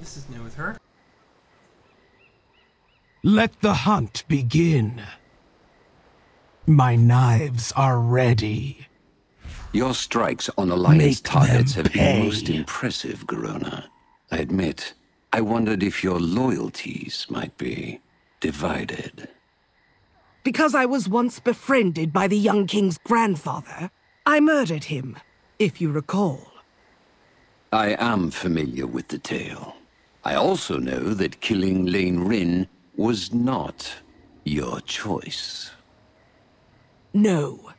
This is new with her. Let the hunt begin. My knives are ready. Your strikes on Alliance Make targets have been most impressive, Garona. I admit, I wondered if your loyalties might be divided. Because I was once befriended by the young king's grandfather, I murdered him, if you recall. I am familiar with the tale. I also know that killing Llane Wrynn was not your choice. No.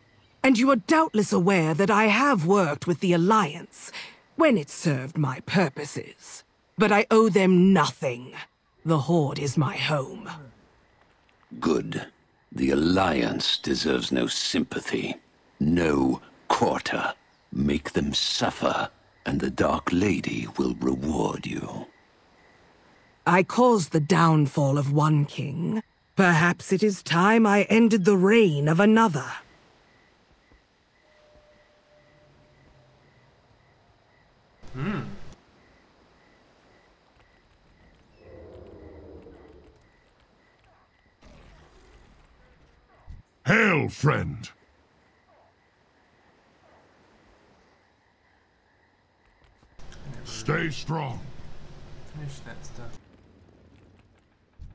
And you are doubtless aware that I have worked with the Alliance, when it served my purposes. But I owe them nothing. The Horde is my home. Good. The Alliance deserves no sympathy, no quarter. Make them suffer, and the Dark Lady will reward you. I caused the downfall of one king. Perhaps it is time I ended the reign of another. Hmm. Hail, friend! Stay strong. Finish that stuff.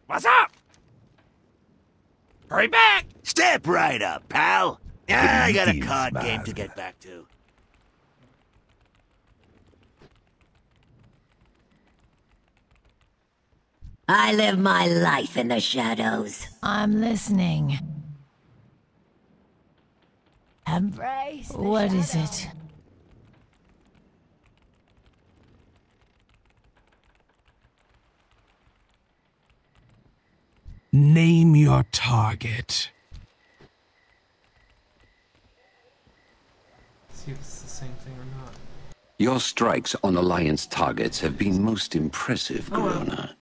What's up? Hurry back! Step right up, pal. Ah, I got a Greetings, card game to get back to. I live my life in the shadows. I'm listening. Embrace. What is it? Name your target. See if it's the same thing or not. Your strikes on Alliance targets have been most impressive, Oh, well. Garona.